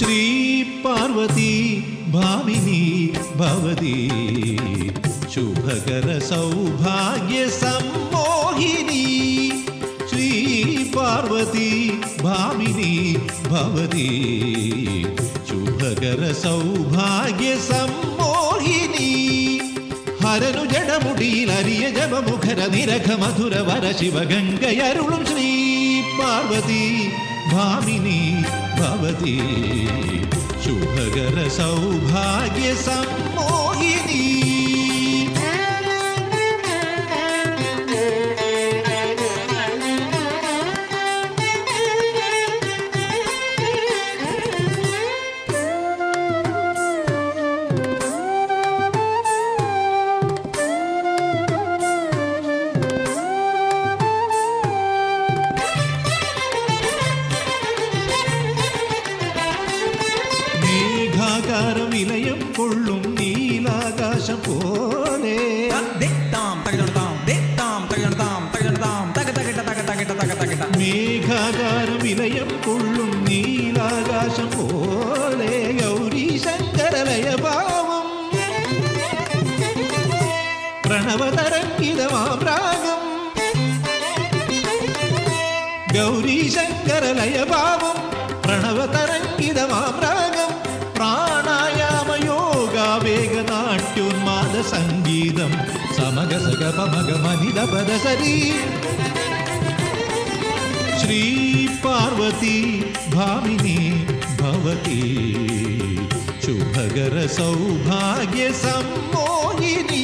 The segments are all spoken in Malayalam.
ശ്രീ പാർവതി ഭാവിനി ഭവതി. ശുഭകര സൗഭാഗ്യ സമ്മോഹിനി. ശ്രീ പാർവതി ഭാവിനി ഭവതി. ശുഭകര സൗഭാഗ്യ സമ്മോഹിനി. ഹരനു ജടമുടിയിൽ അരിയ ജപമുഖര നിരഖ മധുര വര ശിവഗംഗയരുളും ശ്രീ പാർവതി. भामिनी भवति। शुभकरसौभाग्यसम्मो கொள்ளும் நீலாகாசம் போலே. தேத்தாம் தகடதாம் தேத்தாம் தகடதாம் தகடதாம் தக தகட்ட தக தகட்ட தக தகட்ட மேகாகாரம் இளையம் கொள்ளும் நீலாகாசம் போலே. கௌரி சங்கரலய பாவம். பிரணவதரங்கிதமாம் ராகம். கௌரி சங்கரலய பாவம். பிரணவதரங்கிதமாம் വേഗനാട്യോന്മാദ സംഗീതം സമഗ സഗ പമഗ മനിത പദസരീ ശ്രീ പാർവതി ഭാമിനി ഭവതി ശുഭകര സൗഭാഗ്യ സമ്മോഹിനി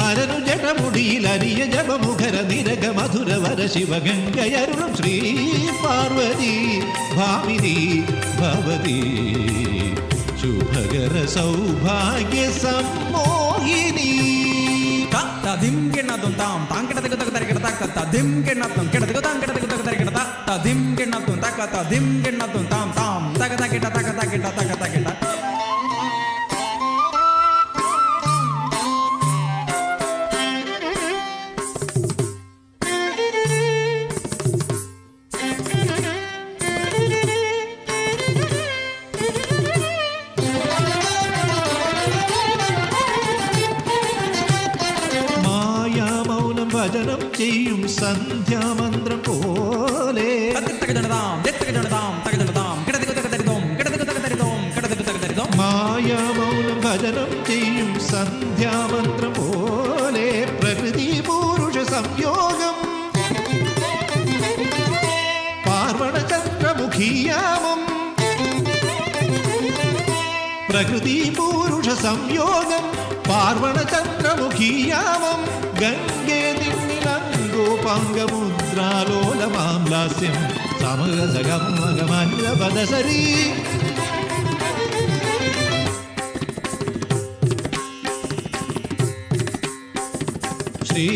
ഹരനു ജടമുടിയിൽ അരിയ ജപമുഖര നിരക മധുര വര ശിവഗംഗയരുളും ശ്രീ പാർവതി ഭാമിനി ഭവതി ಶಂಕರ ಸೌಭಾಗ್ಯ ಸಂಮೋಹಿನಿ ತ ದಿಂ ಕೆಣ್ಣತು ತಾಂ ತಾಂ ಕೆಟ್ಟ ತೆಗೆದು ತೆಗೆದ ಕೆಡತಾಕ್ತ ದಿಂ ಕೆಣ್ಣತು ಕೆಟ್ಟ ತೆಗೆದು ತಾಂ ಕೆಟ್ಟ ತೆಗೆದು ತೆಗೆದ ಕೆಡತ ದಿಂ ಕೆಣ್ಣತು ತಾಕ ದಿಂ തരിതോം കിടതക തക തരിതോം മായാമൗനം ഭജനം ചെയ്യും സന്ധ്യാമന്ത്രം പോലെ. പ്രകൃതി പൂരുഷ സംയോഗം. പാർവണ ചന്ദ്രമുഖീയാമം പ്രകൃതി പൂരുഷ സംയോഗം. പാർവണ ചന്ദ്രമുഖീയാമം ഗംഗേ നിന്നിലങ്കോപാംഗമുദ്രാലോലമാം ലാസ്യം സമഗസഗമഗമനിരപദസരീ ശ്രീ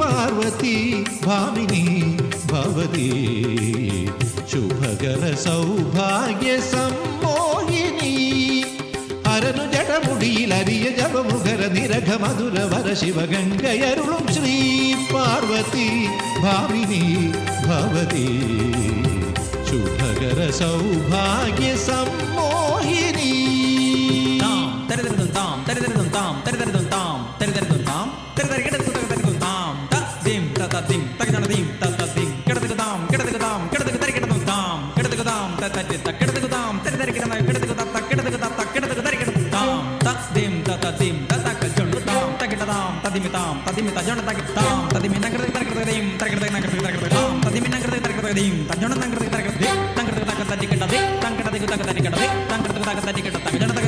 പാർവതി ഭാമിനി ഭവതി ശുഭകര സൗഭാഗ്യ സമ്മോഹിനി ഹരനു ജടമുടിയിൽ അരിയ ജപമുഖര നിരഘ മധുര വര ശിവഗംഗയരുളും ശ്രീ. भगवती भामिनी भवती शुभकर सौभाग्य सम्मोहिनी ताम तरिदरदुम ताम तरिदरदुम ताम तरिदरदुम ताम तरिदर गिडर तुतक तरिदुम ताम ता दिम ता ता दिम तक जना दिम ता ता दिम गिडर तुक ताम गिडर तुक ताम गिडर तुक तरि गिडर तुम ताम गिडर तुक ताम ता ता ता തദിമിതാം തദിമിത തങ്കടത്തേക്ക് തകിടാം തദിമി തങ്കടത്തേക്ക് തരകിടതയും തരകിടതക നഗരതക തരകിടതാം തദിമി നഗരതക തരകിടതയും തജണ നഗരതക തരകിടതേ തങ്കടതക തക തരികിടതേ തങ്കടതക തക തരികിടതേ തങ്കടതക തക തരികിട തകജണ